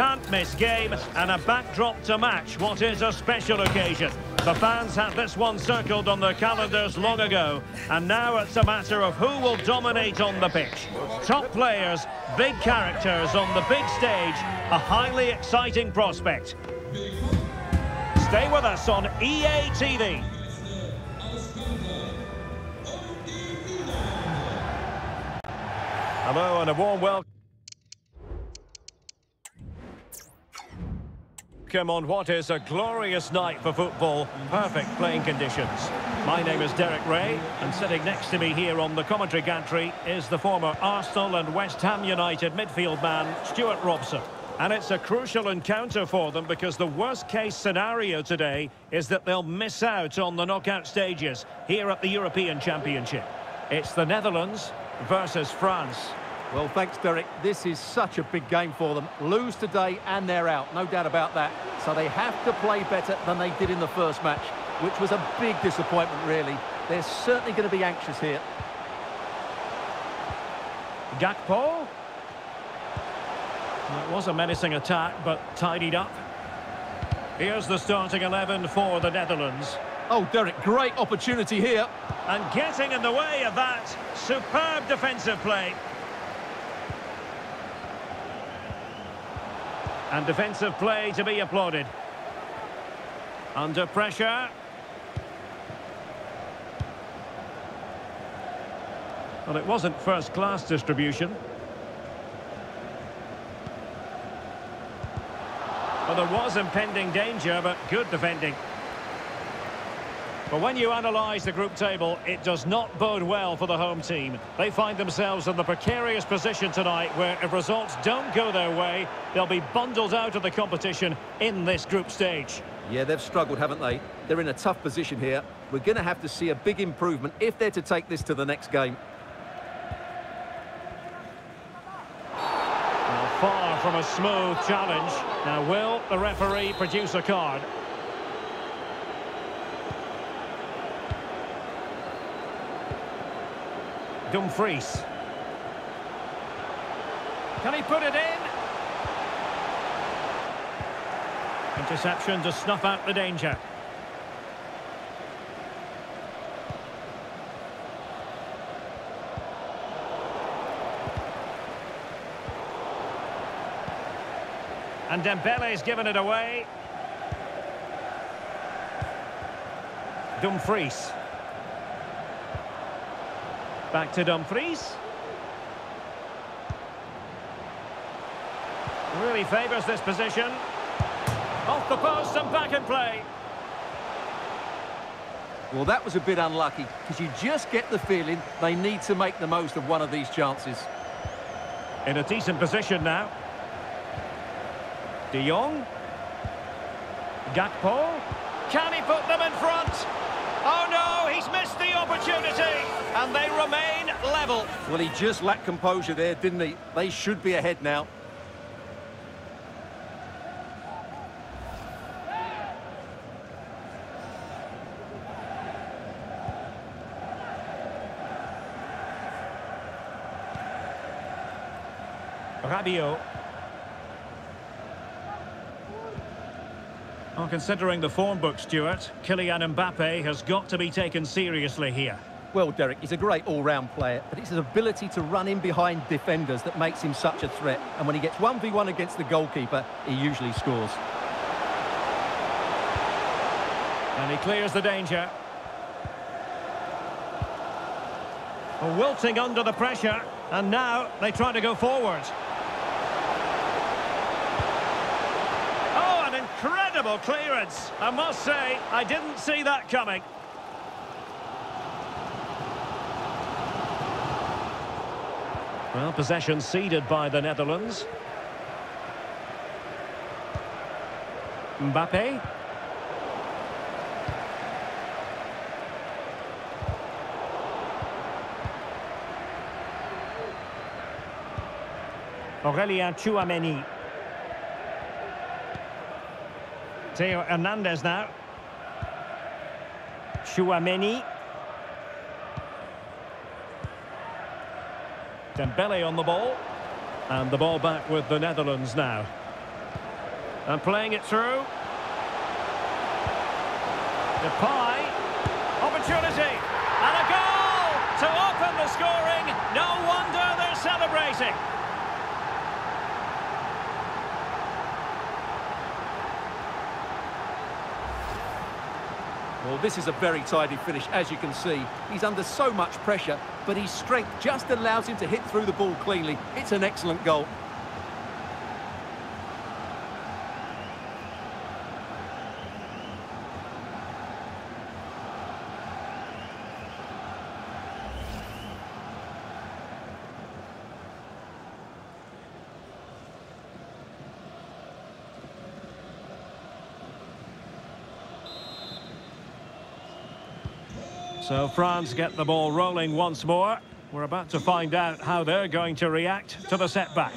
can't-miss game and a backdrop to match what is a special occasion. The fans had this one circled on their calendars long ago, and now it's a matter of who will dominate on the pitch. Top players, big characters on the big stage, a highly exciting prospect. Stay with us on EA TV. Hello and a warm welcome. Come on what is a glorious night for football. Perfect playing conditions. My name is Derek Ray, and sitting next to me here on the commentary gantry is the former Arsenal and West Ham United midfield man, Stuart Robson. And it's a crucial encounter for them because the worst-case scenario today is that they'll miss out on the knockout stages here at the European Championship. It's the Netherlands versus France. Well, thanks, Derek. This is such a big game for them. Lose today and they're out, no doubt about that. So they have to play better than they did in the first match, which was a big disappointment, really. They're certainly going to be anxious here. Gakpo. It was a menacing attack, but tidied up. Here's the starting 11 for the Netherlands. Oh, Derek, great opportunity here. And getting in the way of that, superb defensive play. And defensive play to be applauded. Under pressure. Well, it wasn't first-class distribution. Well, there was impending danger, but good defending. But when you analyse the group table, it does not bode well for the home team. They find themselves in the precarious position tonight where if results don't go their way, they'll be bundled out of the competition in this group stage. Yeah, they've struggled, haven't they? They're in a tough position here. We're going to have to see a big improvement if they're to take this to the next game. Well, far from a smooth challenge. Now, will the referee produce a card? Dumfries. Can he put it in? Interception to snuff out the danger. And Dembele's given it away. Dumfries. Back to Dumfries. Really favours this position. Off the post and back in play. Well, that was a bit unlucky, because you just get the feeling they need to make the most of one of these chances. In a decent position now. De Jong. Gakpo. Can he put them in front? Oh no, he's missed the opportunity. And they remain level. Well, he just lacked composure there, didn't he? They should be ahead now. Rabiot. Well, considering the form book, Stuart, Kylian Mbappe has got to be taken seriously here. Well, Derek, he's a great all-round player, but it's his ability to run in behind defenders that makes him such a threat. And when he gets 1v1 against the goalkeeper, he usually scores. And he clears the danger. Wilting under the pressure, and now they try to go forward. Oh, an incredible clearance. I must say, I didn't see that coming. Well, possession ceded by the Netherlands. Mbappe. Aurelien Tchouameni. Theo Hernandez now. Tchouameni. Dembele on the ball. And the ball back with the Netherlands now. And playing it through. Depay. Opportunity. And a goal to open the scoring. No wonder they're celebrating. Well, this is a very tidy finish, as you can see. He's under so much pressure, but his strength just allows him to hit through the ball cleanly. It's an excellent goal. So France get the ball rolling once more. We're about to find out how they're going to react to the setback.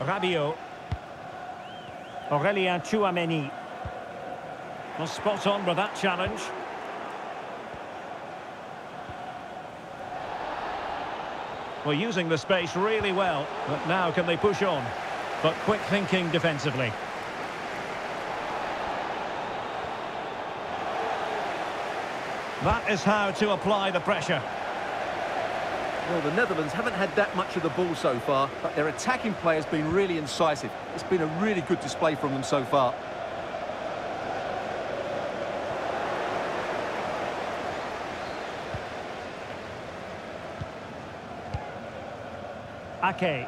Rabiot. Aurelien Tchouameni. Was spot on with that challenge. Well, using the space really well, but now can they push on? But quick thinking defensively. That is how to apply the pressure. Well, the Netherlands haven't had that much of the ball so far, but their attacking play has been really incisive. It's been a really good display from them so far. Ake.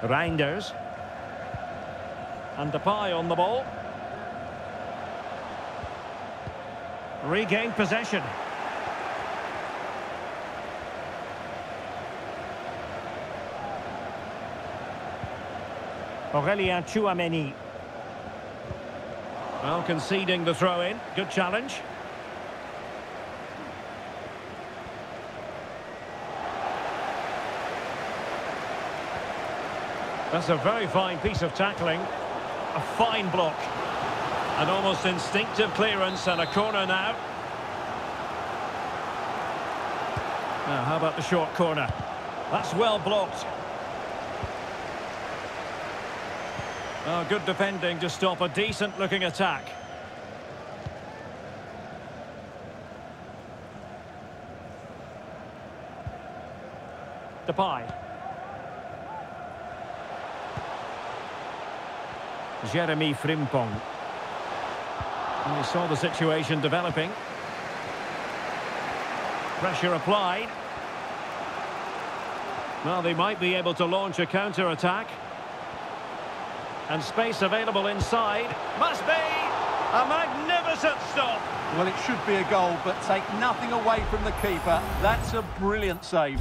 Reijnders. And Depay on the ball. Regain possession. Aurelien Tchouameni. Well, conceding the throw-in. Good challenge. That's a very fine piece of tackling. A fine block. An almost instinctive clearance and a corner now. Now, how about the short corner? That's well blocked. Oh, good defending to stop a decent-looking attack. Depay. Jeremy Frimpong. And we saw the situation developing. Pressure applied. Well, they might be able to launch a counter-attack. And space available inside. Must be a magnificent stop. Well, it should be a goal, but take nothing away from the keeper. That's a brilliant save.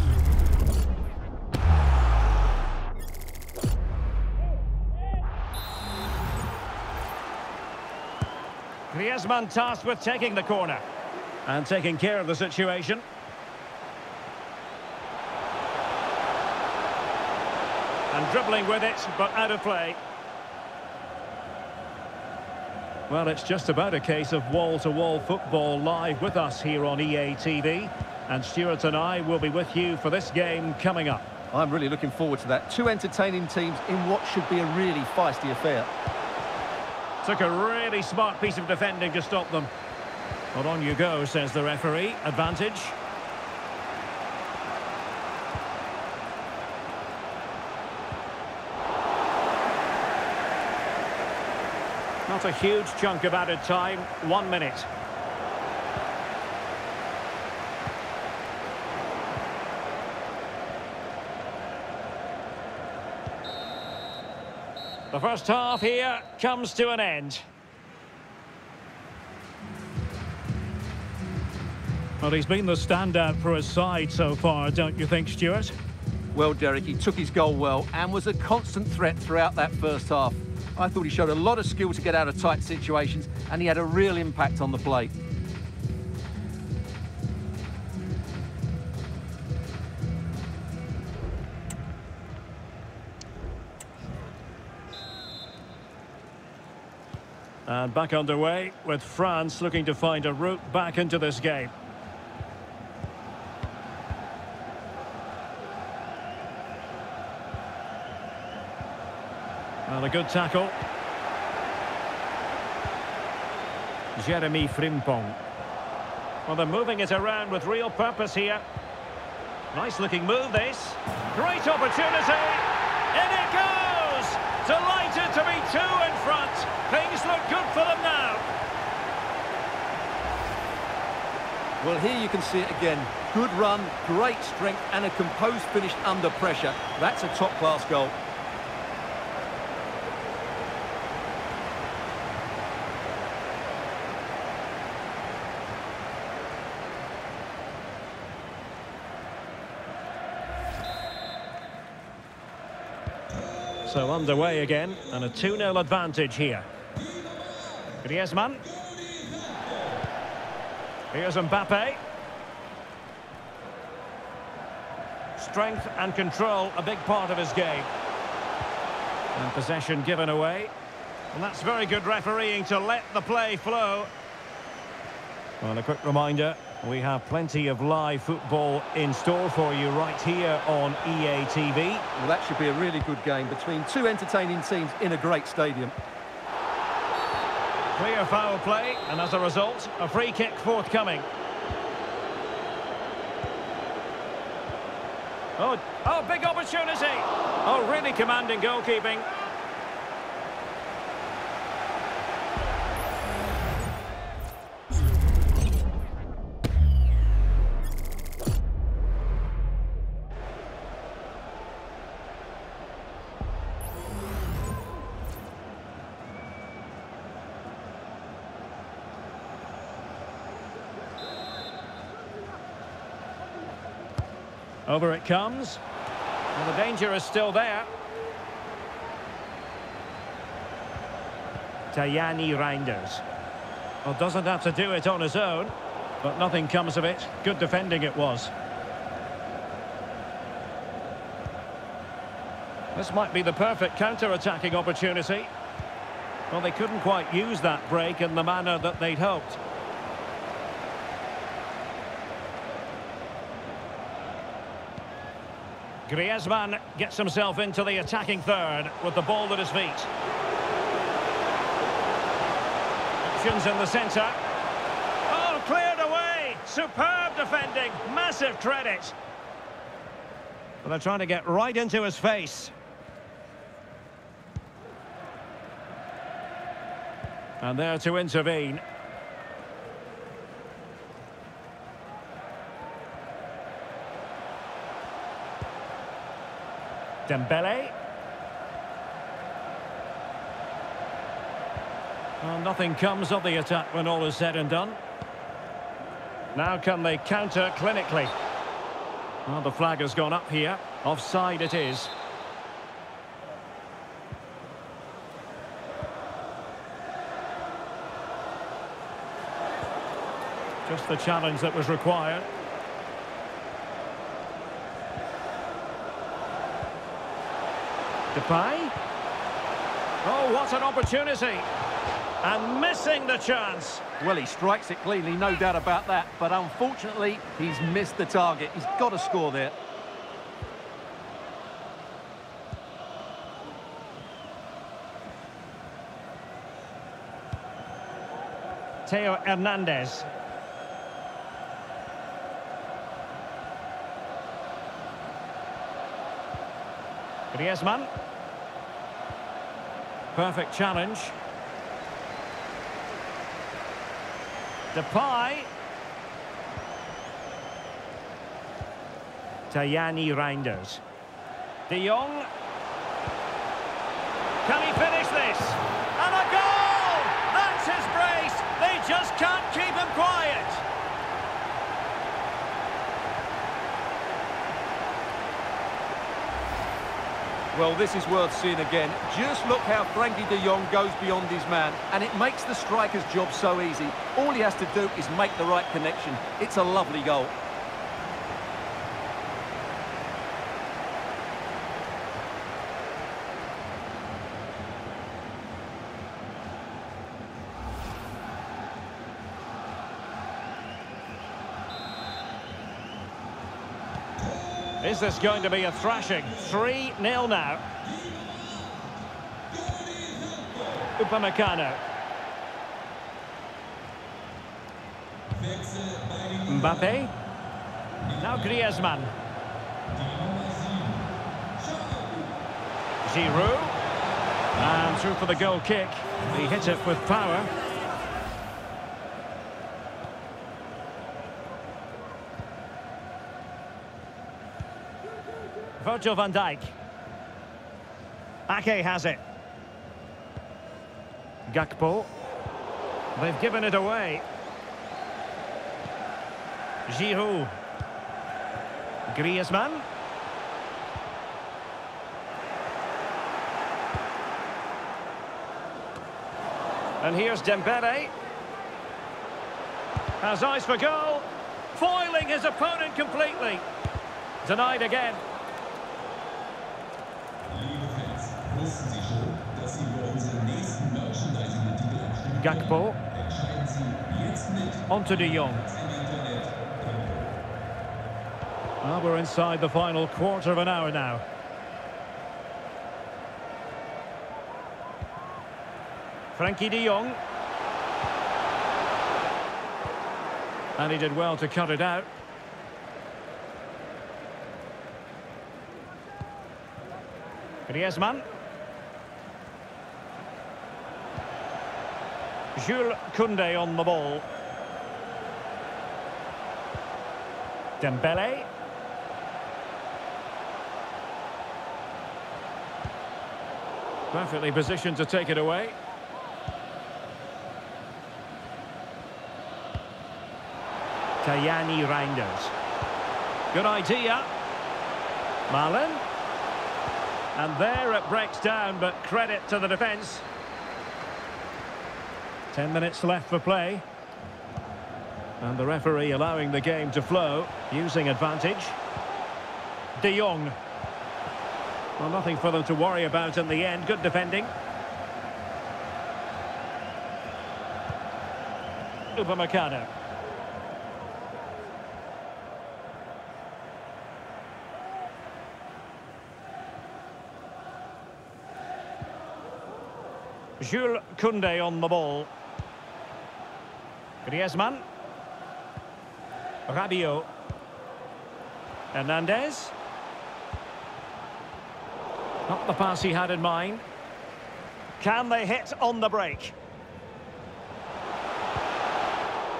Griezmann tasked with taking the corner. And taking care of the situation. And dribbling with it, but out of play. Well, it's just about a case of wall-to-wall -wall football live with us here on EA TV. And Stuart and I will be with you for this game coming up. I'm really looking forward to that. Two entertaining teams in what should be a really feisty affair. Took a really smart piece of defending to stop them. Well, on you go, says the referee. Advantage. Not a huge chunk of added time. One minute. The first half here comes to an end. Well, he's been the standout for his side so far, don't you think, Stuart? Well, Derek, he took his goal well and was a constant threat throughout that first half. I thought he showed a lot of skill to get out of tight situations and he had a real impact on the play. And back underway with France looking to find a route back into this game. And a good tackle. Jeremy Frimpong. Well, they're moving it around with real purpose here. Nice looking move, this. Great opportunity. In it goes! Delighted to be two in front. Things look good for them now. Well, here you can see it again. Good run, great strength, and a composed finish under pressure. That's a top-class goal. So underway again, and a 2-0 advantage here. Griezmann. Here's Mbappe. Strength and control, a big part of his game. And possession given away. And that's very good refereeing to let the play flow. Well, a quick reminder, we have plenty of live football in store for you right here on EA TV. Well, that should be a really good game between two entertaining teams in a great stadium. Clear foul play, and as a result, a free kick forthcoming. Oh, oh, big opportunity! Oh, really commanding goalkeeping. Over it comes. And the danger is still there. Tijjani Reijnders. Well, doesn't have to do it on his own, but nothing comes of it. Good defending it was. This might be the perfect counter-attacking opportunity. Well, they couldn't quite use that break in the manner that they'd hoped. Griezmann gets himself into the attacking third with the ball at his feet. Options in the centre. Oh, cleared away! Superb defending, massive credit. But they're trying to get right into his face. And there to intervene. Dembele. Well, nothing comes of the attack when all is said and done. Now can they counter clinically? Well, the flag has gone up here. Offside it is. Just the challenge that was required. Depay. Oh, what an opportunity. And missing the chance. Well, he strikes it cleanly, no doubt about that. But unfortunately, he's missed the target. He's got to score there. Theo Hernandez. Griezmann. Perfect challenge. Depay. Tijjani Reijnders. De Jong. Can he finish this? And a goal! That's his brace! They just can't keep him quiet! Well, this is worth seeing again. Just look how Frenkie de Jong goes beyond his man, and it makes the striker's job so easy. All he has to do is make the right connection. It's a lovely goal. Is this going to be a thrashing? 3-0 now. Upamecano. Mbappe. Now Griezmann. Giroud. And through for the goal kick. He hit it with power. Virgil van Dijk. Ake has it. Gakpo. They've given it away. Giroud. Griezmann. And here's Dembele. Has eyes for goal. Foiling his opponent completely. Denied again. Gakpo. Entscheiden Sie jetzt mit On to De Jong. Internet. Well, we're inside the final quarter of an hour now. Frenkie de Jong. And he did well to cut it out. Griezmann. Jules Koundé on the ball. Dembele. Perfectly positioned to take it away. Tijjani Reijnders. Good idea. Marlin. And there it breaks down, but credit to the defence. Ten minutes left for play. And the referee allowing the game to flow, using advantage. De Jong. Well, nothing for them to worry about in the end. Good defending. Upamecano. Jules Koundé on the ball. Griezmann. Rabiot. Hernandez. Not the pass he had in mind. Can they hit on the break?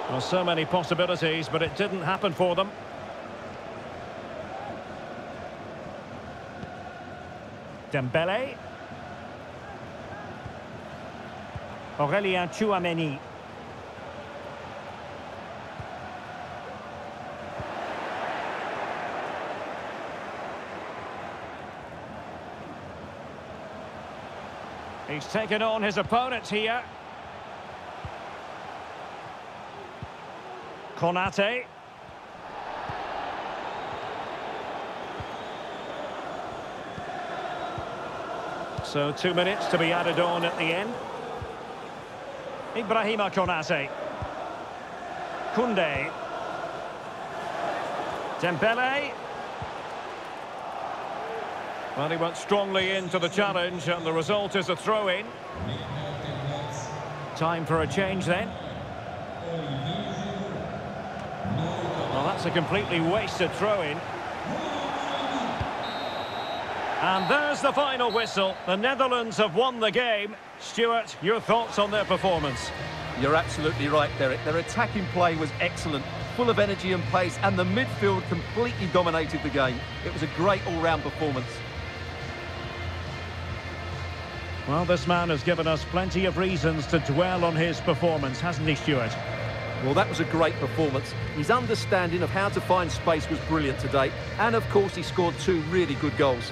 Well, so many possibilities, but it didn't happen for them. Dembele. Aurélien Tchouameni. He's taken on his opponent here. Konate. So two minutes to be added on at the end. Ibrahima Konate. Koundé. Dembele. Well, he went strongly into the challenge, and the result is a throw-in. Time for a change then. Well, that's a completely wasted throw-in. And there's the final whistle. The Netherlands have won the game. Stuart, your thoughts on their performance? You're absolutely right, Derek. Their attacking play was excellent, full of energy and pace, and the midfield completely dominated the game. It was a great all-round performance. Well, this man has given us plenty of reasons to dwell on his performance, hasn't he, Stuart? Well, that was a great performance. His understanding of how to find space was brilliant today. And, of course, he scored two really good goals.